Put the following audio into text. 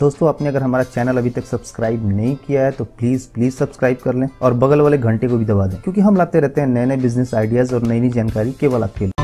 दोस्तों, आपने अगर हमारा चैनल अभी तक सब्सक्राइब नहीं किया है तो प्लीज़ प्लीज़ सब्सक्राइब कर लें और बगल वाले घंटे को भी दबा दें, क्योंकि हम लाते रहते हैं नए नए बिज़नेस आइडियाज़ और नई नई जानकारी केवल आपके लिए।